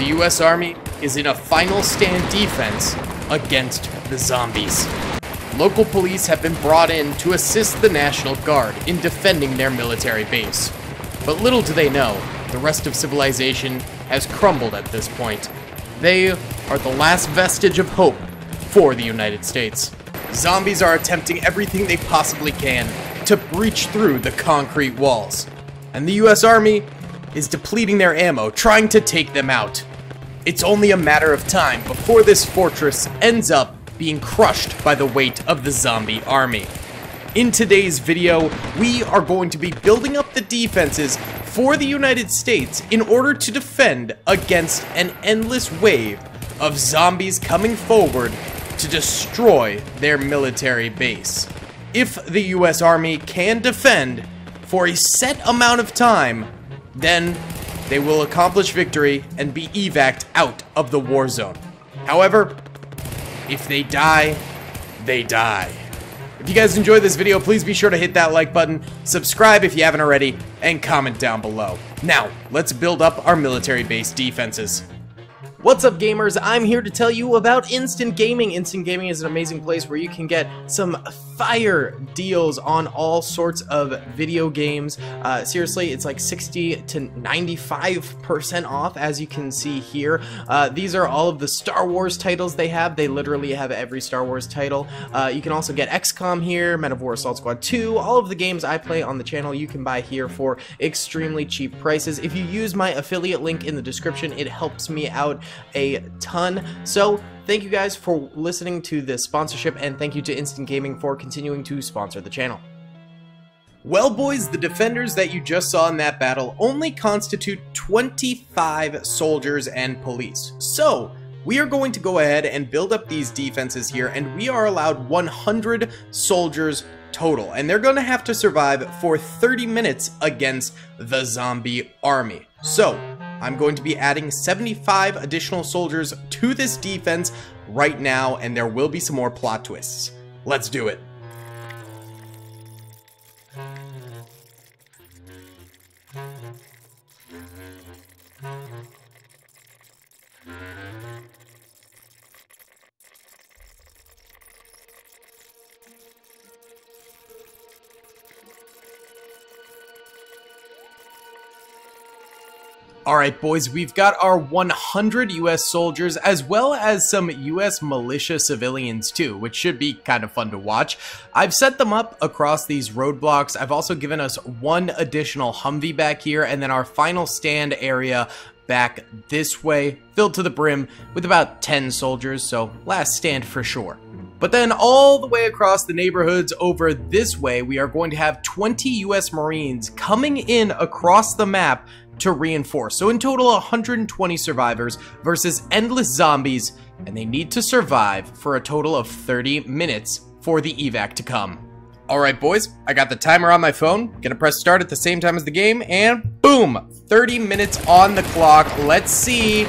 the US Army is in a final stand defense against the zombies. Local police have been brought in to assist the National Guard in defending their military base. But little do they know, the rest of civilization has crumbled at this point. They are the last vestige of hope for the United States. Zombies are attempting everything they possibly can to breach through the concrete walls. And the US Army is depleting their ammo, trying to take them out. It's only a matter of time before this fortress ends up being crushed by the weight of the zombie army. In today's video, we are going to be building up the defenses for the United States in order to defend against an endless wave of zombies coming forward to destroy their military base. If the US Army can defend for a set amount of time, then they will accomplish victory and be evac'd out of the war zone. However, if they die, they die. If you guys enjoyed this video, please be sure to hit that like button, subscribe if you haven't already, and comment down below. Now, let's build up our military base defenses. What's up gamers? I'm here to tell you about Instant Gaming. Instant Gaming is an amazing place where you can get some fire deals on all sorts of video games. Uh, seriously, it's like 60 to 95% off as you can see here. Uh, these are all of the Star Wars titles they have. They literally have every Star Wars title. Uh, you can also get XCOM here, Men of War Assault Squad 2, all of the games I play on the channel you can buy here for extremely cheap prices. If you use my affiliate link in the description, it helps me out a ton. So thank you guys for listening to this sponsorship and thank you to Instant Gaming for continuing to sponsor the channel. Well boys, the defenders that you just saw in that battle only constitute 25 soldiers and police. So, we are going to go ahead and build up these defenses here and we are allowed 100 soldiers total and they're going to have to survive for 30 minutes against the zombie army. So, I'm going to be adding 75 additional soldiers to this defense right now, and there will be some more plot twists. Let's do it. Alright boys, we've got our 100 US soldiers as well as some US militia civilians too, which should be kind of fun to watch. I've set them up across these roadblocks. I've also given us one additional Humvee back here and then our final stand area back this way, filled to the brim with about 10 soldiers, so last stand for sure. But then all the way across the neighborhoods over this way, we are going to have 20 US Marines coming in across the map to reinforce. So in total, 120 survivors versus endless zombies, and they need to survive for a total of 30 minutes for the evac to come. Alright boys, I got the timer on my phone, gonna press start at the same time as the game, and boom! 30 minutes on the clock, let's see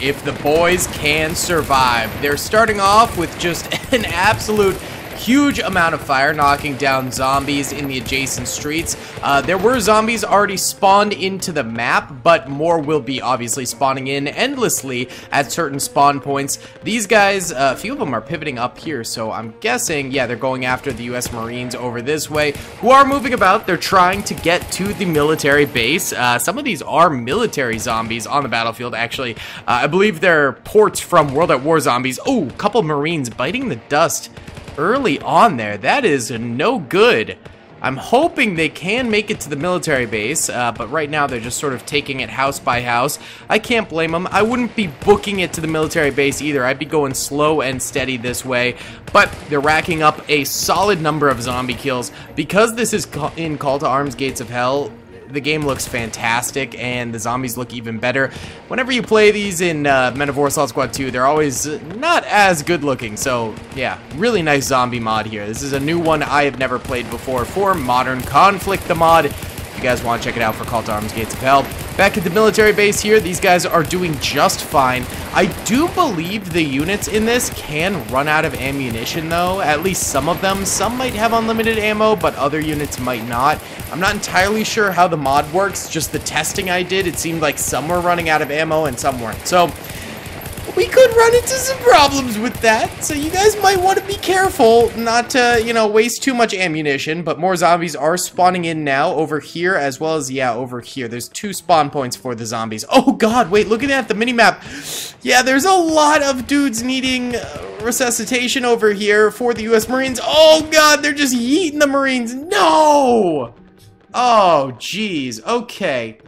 if the boys can survive. They're starting off with just an absolute huge amount of fire knocking down zombies in the adjacent streets. Uh, there were zombies already spawned into the map, but more will be obviously spawning in endlessly at certain spawn points. These guys, uh, a few of them are pivoting up here, so I'm guessing, yeah, they're going after the U.S. Marines over this way, who are moving about. They're trying to get to the military base. Uh, some of these are military zombies on the battlefield, actually. Uh, I believe they're ports from World at War zombies. Oh, couple Marines biting the dust early on there. That is no good. I'm hoping they can make it to the military base, uh, but right now they're just sort of taking it house by house. I can't blame them. I wouldn't be booking it to the military base either. I'd be going slow and steady this way, but they're racking up a solid number of zombie kills. Because this is in Call to Arms Gates of Hell, the game looks fantastic and the zombies look even better. Whenever you play these in uh, Men of War Assault Squad 2, they're always not as good looking. So yeah, really nice zombie mod here. This is a new one I have never played before for Modern Conflict, the mod. If you guys want to check it out for Call to Arms Gates of Hell, Back at the military base here, these guys are doing just fine. I do believe the units in this can run out of ammunition though, at least some of them. Some might have unlimited ammo, but other units might not. I'm not entirely sure how the mod works, just the testing I did, it seemed like some were running out of ammo and some weren't. So, we could run into some problems with that. So you guys might want to be careful not to, you know, waste too much ammunition. But more zombies are spawning in now over here as well as, yeah, over here. There's two spawn points for the zombies. Oh, God, wait, looking at the minimap. Yeah, there's a lot of dudes needing uh, resuscitation over here for the U.S. Marines. Oh, God, they're just yeeting the Marines. No! Oh, jeez. Okay.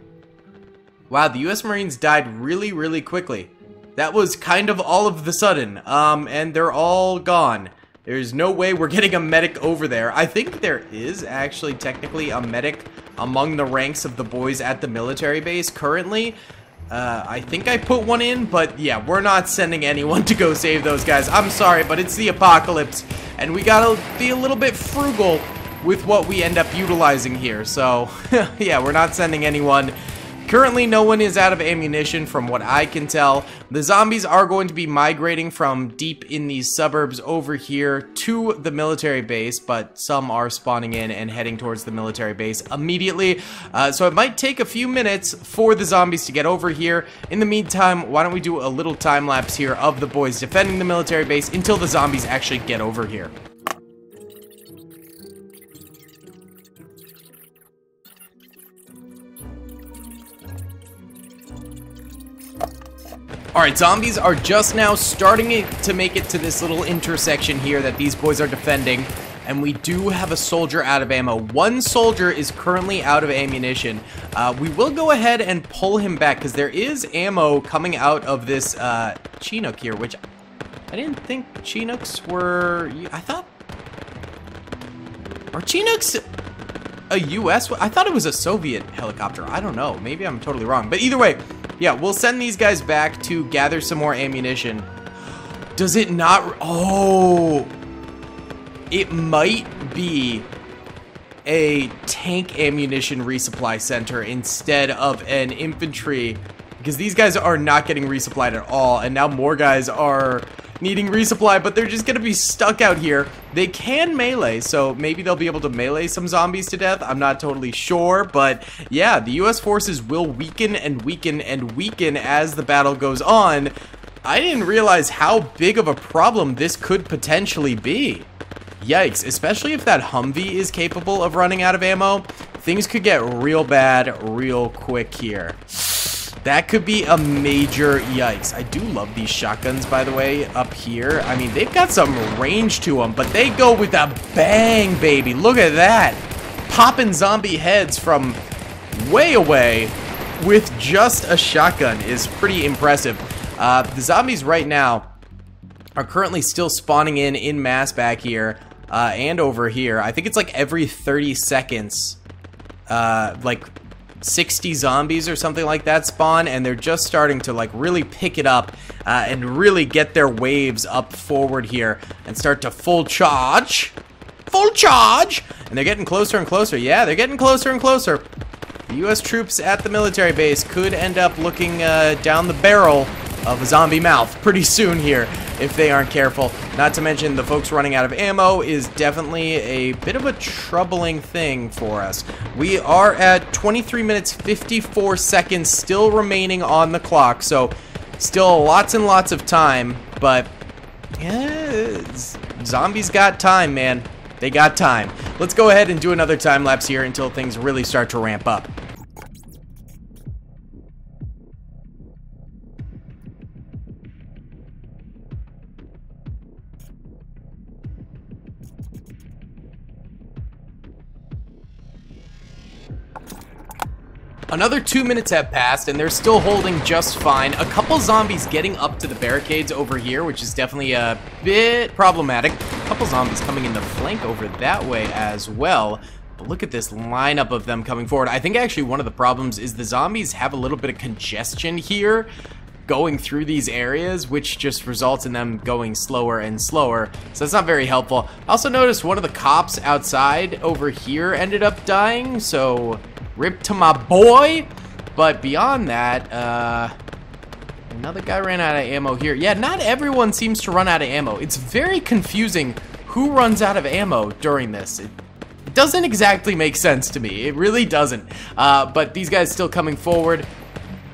Wow, the U.S. Marines died really, really quickly. That was kind of all of the sudden, um, and they're all gone. There's no way we're getting a medic over there. I think there is actually technically a medic among the ranks of the boys at the military base currently. Uh, I think I put one in, but yeah, we're not sending anyone to go save those guys. I'm sorry, but it's the apocalypse, and we gotta be a little bit frugal with what we end up utilizing here. So, yeah, we're not sending anyone Currently, no one is out of ammunition from what I can tell. The zombies are going to be migrating from deep in these suburbs over here to the military base, but some are spawning in and heading towards the military base immediately. Uh, so it might take a few minutes for the zombies to get over here. In the meantime, why don't we do a little time lapse here of the boys defending the military base until the zombies actually get over here. Alright, zombies are just now starting to make it to this little intersection here that these boys are defending. And we do have a soldier out of ammo. One soldier is currently out of ammunition. Uh, we will go ahead and pull him back because there is ammo coming out of this uh, Chinook here, which I didn't think Chinooks were... I thought... Are Chinooks a U.S.? I thought it was a Soviet helicopter. I don't know. Maybe I'm totally wrong. But either way, yeah, we'll send these guys back to gather some more ammunition. Does it not... Oh! It might be a tank ammunition resupply center instead of an infantry because these guys are not getting resupplied at all and now more guys are needing resupply, but they're just gonna be stuck out here. They can melee, so maybe they'll be able to melee some zombies to death. I'm not totally sure, but yeah, the US forces will weaken and weaken and weaken as the battle goes on. I didn't realize how big of a problem this could potentially be. Yikes, especially if that Humvee is capable of running out of ammo, things could get real bad real quick here. That could be a major yikes. I do love these shotguns, by the way, up here. I mean, they've got some range to them, but they go with a bang, baby. Look at that. Popping zombie heads from way away with just a shotgun is pretty impressive. Uh, the zombies right now are currently still spawning in in mass back here uh, and over here. I think it's like every 30 seconds. Uh, like 60 zombies or something like that spawn and they're just starting to like really pick it up uh, and really get their waves up forward here and start to full charge. Full charge! And they're getting closer and closer. Yeah they're getting closer and closer. The US troops at the military base could end up looking uh, down the barrel of a zombie mouth pretty soon here if they aren't careful. Not to mention the folks running out of ammo is definitely a bit of a troubling thing for us. We are at 23 minutes 54 seconds still remaining on the clock, so still lots and lots of time, but yeah, zombies got time, man. They got time. Let's go ahead and do another time lapse here until things really start to ramp up. Another two minutes have passed, and they're still holding just fine. A couple zombies getting up to the barricades over here, which is definitely a bit problematic. A couple zombies coming in the flank over that way as well. But look at this lineup of them coming forward. I think actually one of the problems is the zombies have a little bit of congestion here going through these areas, which just results in them going slower and slower. So that's not very helpful. I also noticed one of the cops outside over here ended up dying, so Rip to my boy. But beyond that, uh, another guy ran out of ammo here. Yeah, not everyone seems to run out of ammo. It's very confusing who runs out of ammo during this. It, doesn't exactly make sense to me. It really doesn't. Uh, but these guys still coming forward.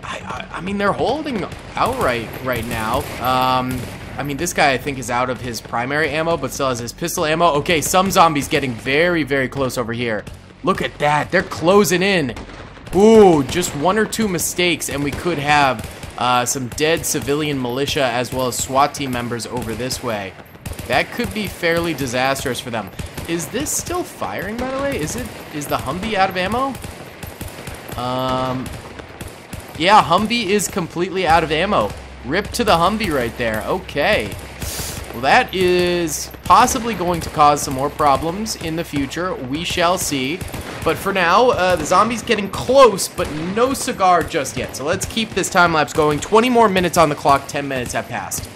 I, I, I mean, they're holding outright right now. Um, I mean, this guy, I think, is out of his primary ammo, but still has his pistol ammo. Okay, some zombies getting very, very close over here. Look at that. They're closing in. Ooh, just one or two mistakes, and we could have uh, some dead civilian militia as well as SWAT team members over this way. That could be fairly disastrous for them. Is this still firing, by the way? Is it? Is the Humvee out of ammo? Um, yeah, Humvee is completely out of ammo. Rip to the Humvee right there. Okay. Well, that is possibly going to cause some more problems in the future. We shall see. But for now, uh, the zombie's getting close, but no cigar just yet. So let's keep this time lapse going. 20 more minutes on the clock. 10 minutes have passed.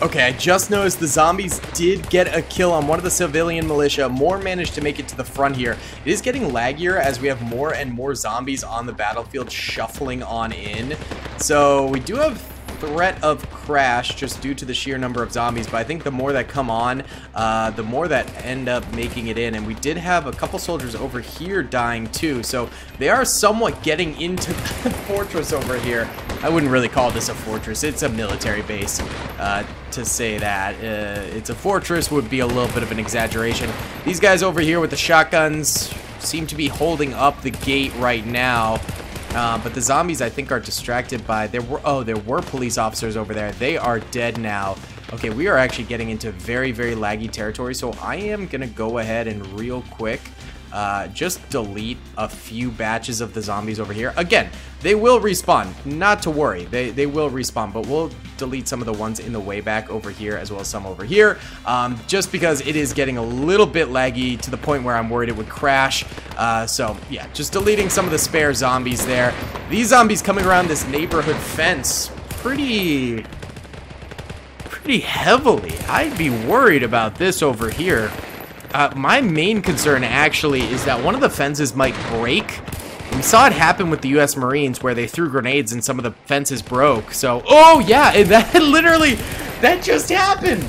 Okay, I just noticed the zombies did get a kill on one of the civilian militia. More managed to make it to the front here. It is getting laggier as we have more and more zombies on the battlefield shuffling on in. So we do have threat of crash just due to the sheer number of zombies, but I think the more that come on, uh, the more that end up making it in. And we did have a couple soldiers over here dying too, so they are somewhat getting into the fortress over here. I wouldn't really call this a fortress. It's a military base. Uh, to say that uh, it's a fortress would be a little bit of an exaggeration. These guys over here with the shotguns seem to be holding up the gate right now. Uh, but the zombies, I think, are distracted by... There were Oh, there were police officers over there. They are dead now. Okay, we are actually getting into very, very laggy territory. So I am going to go ahead and real quick uh, just delete a few batches of the zombies over here. Again, they will respawn. Not to worry. They, they will respawn, but we'll delete some of the ones in the way back over here as well as some over here. Um, just because it is getting a little bit laggy to the point where I'm worried it would crash. Uh, so, yeah, just deleting some of the spare zombies there. These zombies coming around this neighborhood fence pretty... pretty heavily. I'd be worried about this over here. Uh, my main concern actually is that one of the fences might break. We saw it happen with the U.S. Marines where they threw grenades and some of the fences broke. So, oh yeah, that literally, that just happened.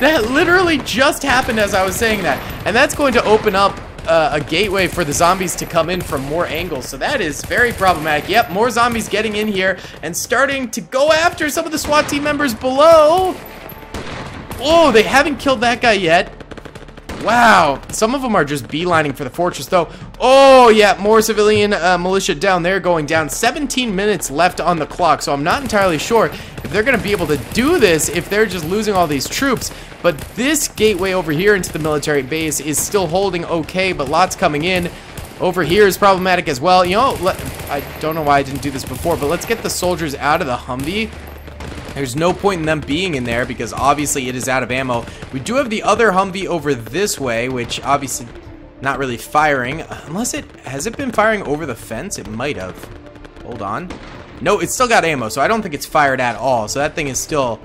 That literally just happened as I was saying that. And that's going to open up uh, a gateway for the zombies to come in from more angles. So that is very problematic. Yep, more zombies getting in here and starting to go after some of the SWAT team members below. Oh, they haven't killed that guy yet. Wow, some of them are just beelining for the fortress, though. Oh, yeah, more civilian uh, militia down there going down. 17 minutes left on the clock, so I'm not entirely sure if they're going to be able to do this if they're just losing all these troops. But this gateway over here into the military base is still holding okay, but lots coming in. Over here is problematic as well. You know, I don't know why I didn't do this before, but let's get the soldiers out of the Humvee there's no point in them being in there because obviously it is out of ammo. We do have the other Humvee over this way, which obviously not really firing. Unless it, has it been firing over the fence? It might have. Hold on. No, it's still got ammo, so I don't think it's fired at all. So that thing is still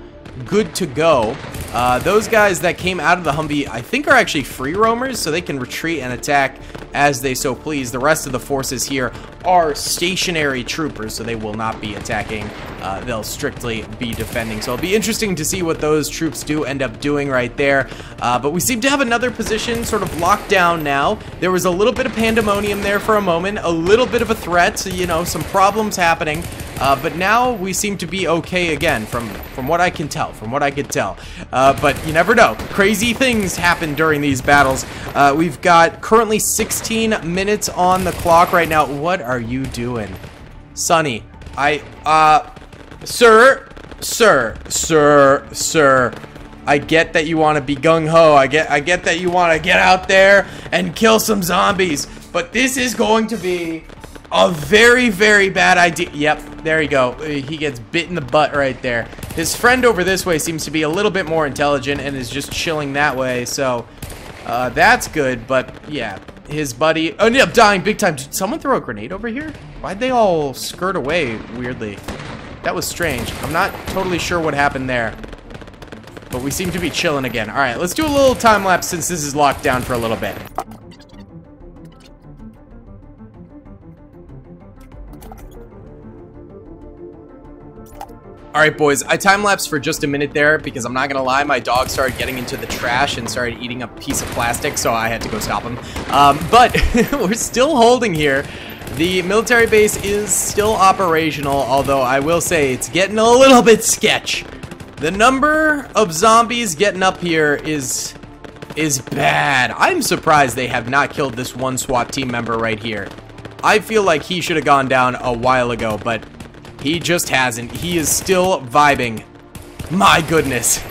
good to go. Uh, those guys that came out of the Humvee, I think are actually free roamers, so they can retreat and attack as they so please. The rest of the forces here are stationary troopers, so they will not be attacking. Uh, they'll strictly be defending. So it'll be interesting to see what those troops do end up doing right there. Uh, but we seem to have another position sort of locked down now. There was a little bit of pandemonium there for a moment, a little bit of a threat, so, you know, some problems happening. Uh, but now we seem to be okay again, from from what I can tell. From what I could tell, uh, but you never know. Crazy things happen during these battles. Uh, we've got currently 16 minutes on the clock right now. What are you doing, Sonny? I uh, sir, sir, sir, sir. I get that you want to be gung ho. I get I get that you want to get out there and kill some zombies. But this is going to be a very, very bad idea. Yep, there you go. He gets bit in the butt right there. His friend over this way seems to be a little bit more intelligent and is just chilling that way, so uh, that's good, but yeah. His buddy ended up dying big time. Did someone throw a grenade over here? Why'd they all skirt away weirdly? That was strange. I'm not totally sure what happened there. But we seem to be chilling again. All right, let's do a little time lapse since this is locked down for a little bit. All right, boys, I time-lapsed for just a minute there because I'm not to lie, my dog started getting into the trash and started eating a piece of plastic, so I had to go stop him. Um, but we're still holding here. The military base is still operational, although I will say it's getting a little bit sketch. The number of zombies getting up here is is bad. I'm surprised they have not killed this one SWAT team member right here. I feel like he should have gone down a while ago, but he just hasn't. He is still vibing. My goodness.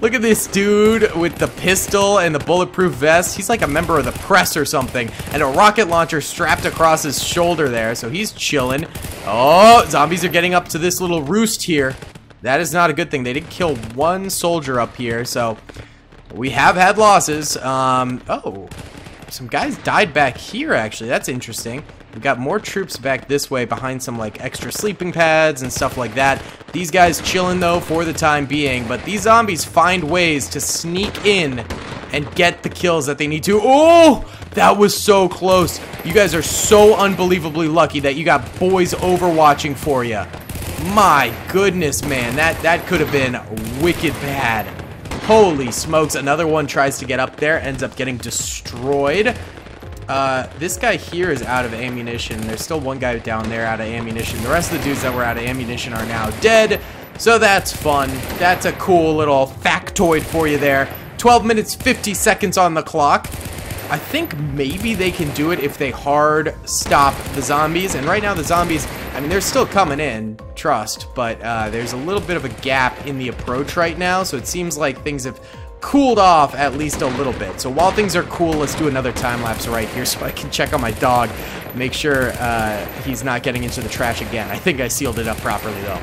Look at this dude with the pistol and the bulletproof vest. He's like a member of the press or something. And a rocket launcher strapped across his shoulder there. So he's chilling. Oh, zombies are getting up to this little roost here. That is not a good thing. They didn't kill one soldier up here. So we have had losses. Um, oh, some guys died back here, actually. That's interesting. We've got more troops back this way behind some like extra sleeping pads and stuff like that. These guys chilling though for the time being, but these zombies find ways to sneak in and get the kills that they need to. Oh, that was so close. You guys are so unbelievably lucky that you got boys overwatching for you. My goodness, man, that, that could have been wicked bad. Holy smokes, another one tries to get up there, ends up getting destroyed. Uh, this guy here is out of ammunition. There's still one guy down there out of ammunition. The rest of the dudes that were out of ammunition are now dead. So that's fun. That's a cool little factoid for you there. 12 minutes, 50 seconds on the clock. I think maybe they can do it if they hard stop the zombies. And right now the zombies, I mean, they're still coming in, trust. But uh, there's a little bit of a gap in the approach right now. So it seems like things have cooled off at least a little bit. So while things are cool, let's do another time lapse right here so I can check on my dog, make sure uh, he's not getting into the trash again. I think I sealed it up properly though.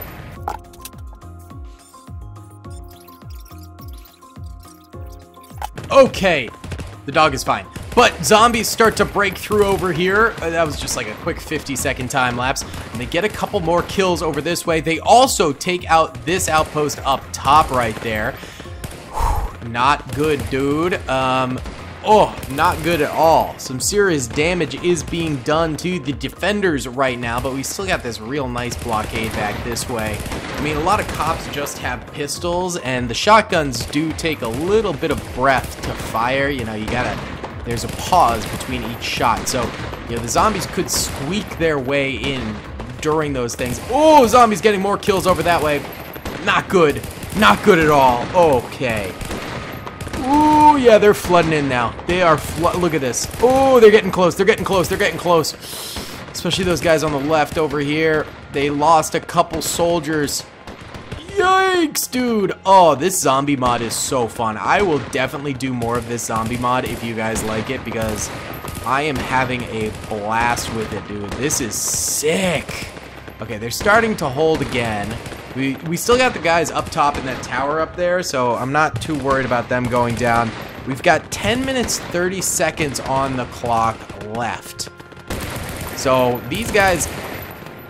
Okay, the dog is fine. But zombies start to break through over here. Uh, that was just like a quick 50 second time lapse. And they get a couple more kills over this way. They also take out this outpost up top right there. Not good, dude. Um, oh, not good at all. Some serious damage is being done to the defenders right now, but we still got this real nice blockade back this way. I mean, a lot of cops just have pistols, and the shotguns do take a little bit of breath to fire. You know, you gotta, there's a pause between each shot. So, you know, the zombies could squeak their way in during those things. Oh, zombies getting more kills over that way. Not good. Not good at all. Okay. Ooh, yeah, they're flooding in now. They are Look at this. Oh, they're getting close. They're getting close. They're getting close. Especially those guys on the left over here. They lost a couple soldiers. Yikes, dude. Oh, this zombie mod is so fun. I will definitely do more of this zombie mod if you guys like it because I am having a blast with it, dude. This is sick. Okay, they're starting to hold again. We, we still got the guys up top in that tower up there, so I'm not too worried about them going down. We've got 10 minutes 30 seconds on the clock left. So these guys,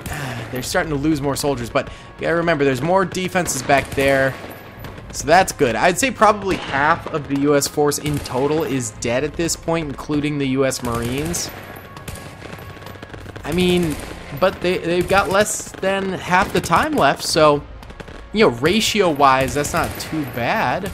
they're starting to lose more soldiers, but you gotta remember, there's more defenses back there. So that's good. I'd say probably half of the U.S. force in total is dead at this point, including the U.S. Marines. I mean, but they, they've got less than half the time left, so, you know, ratio-wise, that's not too bad.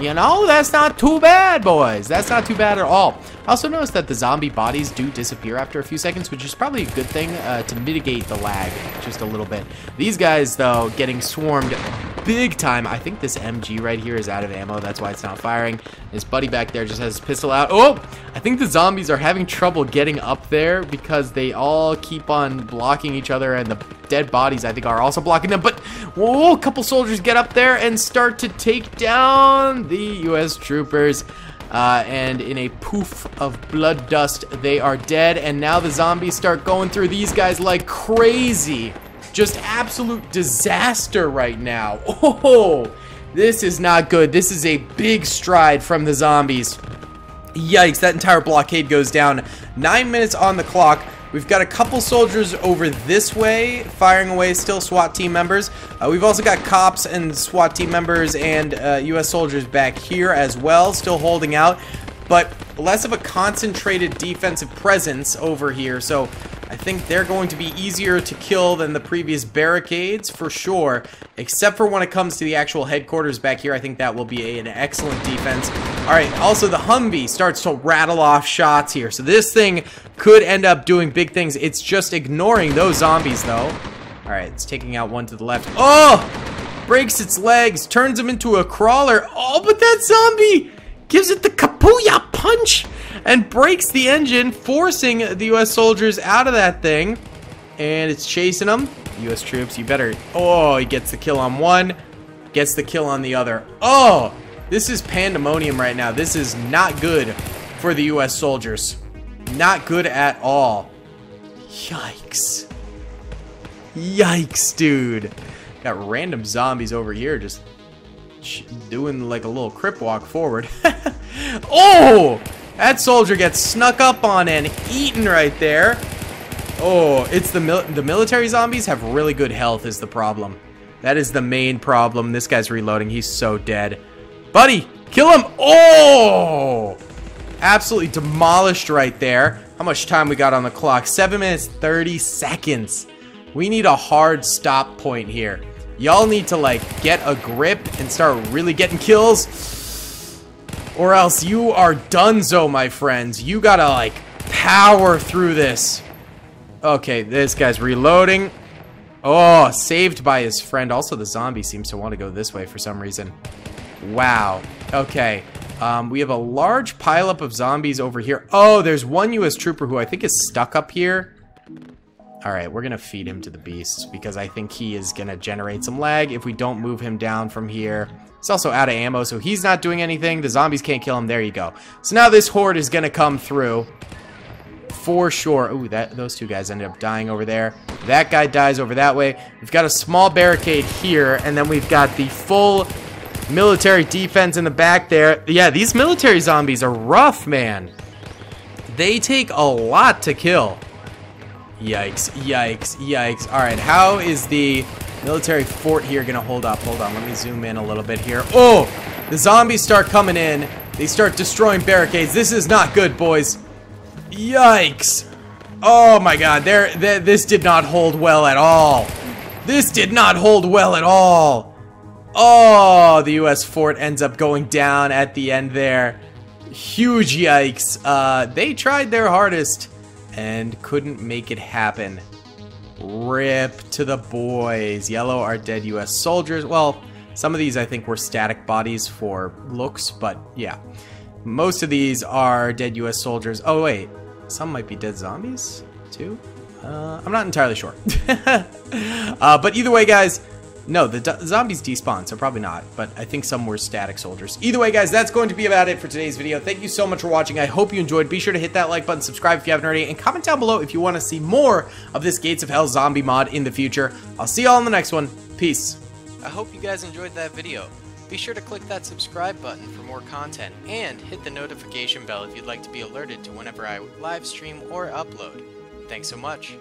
You know, that's not too bad, boys. That's not too bad at all. I also noticed that the zombie bodies do disappear after a few seconds, which is probably a good thing uh, to mitigate the lag just a little bit. These guys, though, getting swarmed big time. I think this MG right here is out of ammo. That's why it's not firing. This buddy back there just has his pistol out. Oh, I think the zombies are having trouble getting up there because they all keep on blocking each other and the dead bodies, I think, are also blocking them. But whoa, a couple soldiers get up there and start to take down the U.S. troopers. Uh, and in a poof of blood dust, they are dead. And now the zombies start going through these guys like crazy. Just absolute disaster right now. Oh, this is not good. This is a big stride from the zombies. Yikes, that entire blockade goes down. Nine minutes on the clock. We've got a couple soldiers over this way firing away still SWAT team members. Uh, we've also got cops and SWAT team members and uh, U.S. soldiers back here as well, still holding out. But less of a concentrated defensive presence over here, so I think they're going to be easier to kill than the previous barricades, for sure. Except for when it comes to the actual headquarters back here, I think that will be an excellent defense. Alright, also the Humvee starts to rattle off shots here. So this thing could end up doing big things. It's just ignoring those zombies, though. Alright, it's taking out one to the left. Oh! Breaks its legs, turns him into a crawler. Oh, but that zombie gives it the Kapuya punch and breaks the engine, forcing the U.S. soldiers out of that thing. And it's chasing them. U.S. troops, you better... Oh, he gets the kill on one, gets the kill on the other. Oh, this is pandemonium right now. This is not good for the U.S. soldiers. Not good at all. Yikes. Yikes, dude. Got random zombies over here just doing like a little crip walk forward. oh! That soldier gets snuck up on and eaten right there. Oh, it's the mil the military zombies have really good health is the problem. That is the main problem. This guy's reloading. He's so dead. Buddy, kill him. Oh! Absolutely demolished right there. How much time we got on the clock? 7 minutes 30 seconds. We need a hard stop point here. Y'all need to like get a grip and start really getting kills. Or else you are donezo, my friends. You gotta, like, power through this. Okay, this guy's reloading. Oh, saved by his friend. Also, the zombie seems to want to go this way for some reason. Wow. Okay. Um, we have a large pileup of zombies over here. Oh, there's one U.S. trooper who I think is stuck up here. All right, we're going to feed him to the beasts because I think he is going to generate some lag if we don't move him down from here. He's also out of ammo, so he's not doing anything. The zombies can't kill him. There you go. So now this horde is going to come through for sure. Ooh, that those two guys ended up dying over there. That guy dies over that way. We've got a small barricade here, and then we've got the full military defense in the back there. Yeah, these military zombies are rough, man. They take a lot to kill. Yikes, yikes, yikes. All right, how is the Military fort here gonna hold up. Hold on, let me zoom in a little bit here. Oh! The zombies start coming in. They start destroying barricades. This is not good, boys. Yikes. Oh my god, there, this did not hold well at all. This did not hold well at all. Oh, the U.S. fort ends up going down at the end there. Huge yikes. Uh, they tried their hardest and couldn't make it happen. Rip to the boys. Yellow are dead U.S. soldiers. Well, some of these I think were static bodies for looks, but yeah. Most of these are dead U.S. soldiers. Oh, wait. Some might be dead zombies, too? Uh, I'm not entirely sure. uh, but either way, guys, no, the zombies despawn, so probably not, but I think some were static soldiers. Either way, guys, that's going to be about it for today's video. Thank you so much for watching. I hope you enjoyed. Be sure to hit that like button, subscribe if you haven't already, and comment down below if you want to see more of this Gates of Hell zombie mod in the future. I'll see y'all in the next one. Peace. I hope you guys enjoyed that video. Be sure to click that subscribe button for more content, and hit the notification bell if you'd like to be alerted to whenever I live stream or upload. Thanks so much.